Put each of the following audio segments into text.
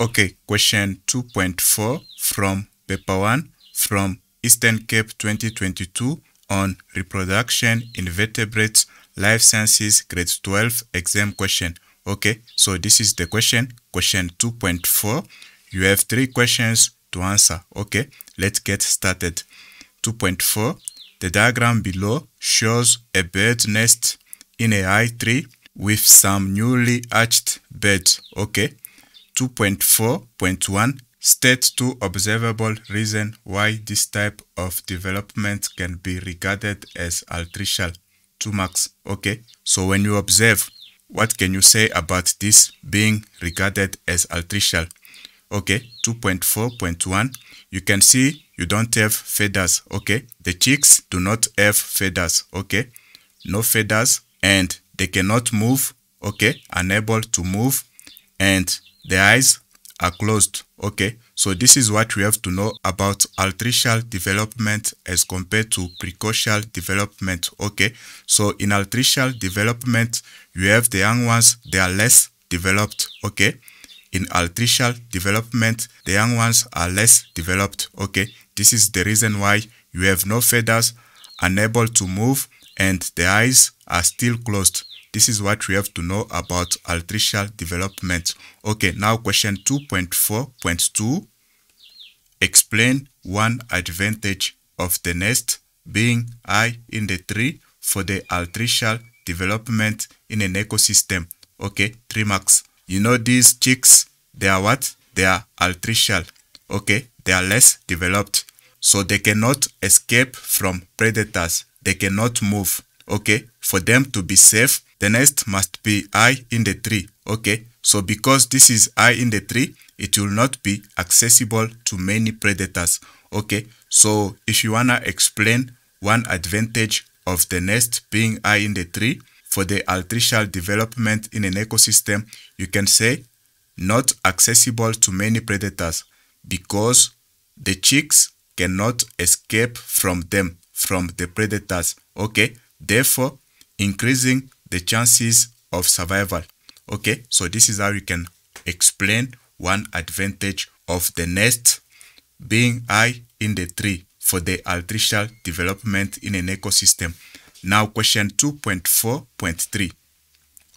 Okay, question 2.4 from paper 1 from Eastern Cape 2022 on reproduction in vertebrates life sciences grade 12 exam question. Okay, so this is the question, question 2.4. You have three questions to answer. Okay, let's get started. 2.4 The diagram below shows a bird nest in a high tree with some newly hatched birds. Okay, 2.4.1 State two observable reasons why this type of development can be regarded as altricial. 2 marks. Okay, so when you observe, what can you say about this being regarded as altricial? Okay, 2.4.1 You can see you don't have feathers. Okay, the chicks do not have feathers. Okay, no feathers and they cannot move. Okay, unable to move and the eyes are closed. Okay, so this is what we have to know about altricial development as compared to precocial development. Okay, so in altricial development, you have the young ones, they are less developed. Okay, in altricial development, the young ones are less developed. Okay, this is the reason why you have no feathers, unable to move, and the eyes are still closed. This is what we have to know about altricial development. Okay, now question 2.4.2. Explain one advantage of the nest being high in the tree for the altricial development in an ecosystem. Okay, three marks. You know these chicks, they are what? They are altricial. Okay, they are less developed. So they cannot escape from predators. They cannot move. Okay, for them to be safe, the nest must be high in the tree. Okay, so because this is high in the tree, it will not be accessible to many predators. Okay, so if you wanna explain one advantage of the nest being high in the tree for the altricial development in an ecosystem, you can say not accessible to many predators because the chicks cannot escape from them, from the predators. Okay, therefore increasing the chances of survival. Okay, so this is how you can explain one advantage of the nest being high in the tree for the altricial development in an ecosystem. Now question 2.4.3.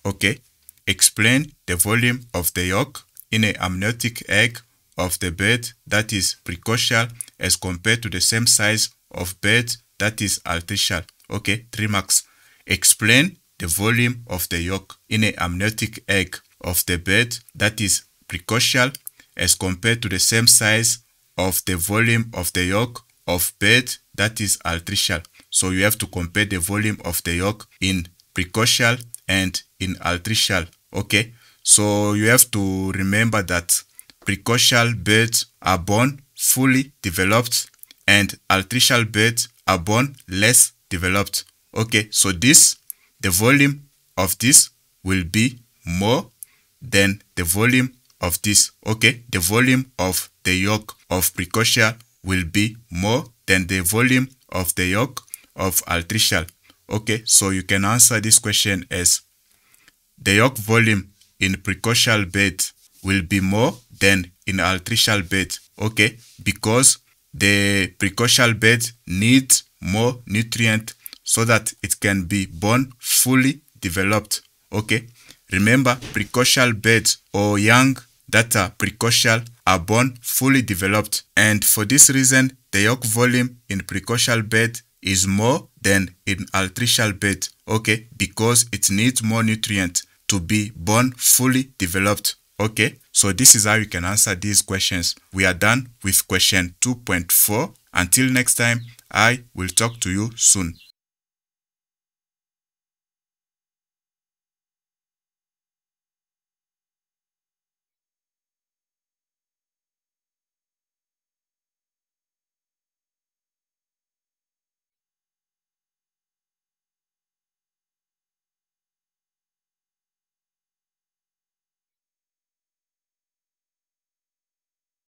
Okay, explain the volume of the yolk in an amniotic egg of the bird that is precocial as compared to the same size of bird that is altricial. Okay, three marks. Explain the volume of the yolk in an amniotic egg of the bird that is precocial as compared to the same size of the volume of the yolk of bird that is altricial. So you have to compare the volume of the yolk in precocial and in altricial. Okay, so you have to remember that precocial birds are born fully developed and altricial birds are born less developed. Okay, so this, the volume of this will be more than the volume of this. Okay, the volume of the yolk of precocial will be more than the volume of the yolk of altricial. Okay, so you can answer this question as the yolk volume in precocial bed will be more than in altricial bed. Okay, because the precocial bed needs more nutrient so that it can be born fully developed. Okay, remember precocial birds or young that are precocial are born fully developed. And for this reason the yolk volume in precocial bed is more than in altricial bed okay? Because it needs more nutrient to be born fully developed okay? So this is how you can answer these questions. We are done with question 2.4 until next time i will talk to you soon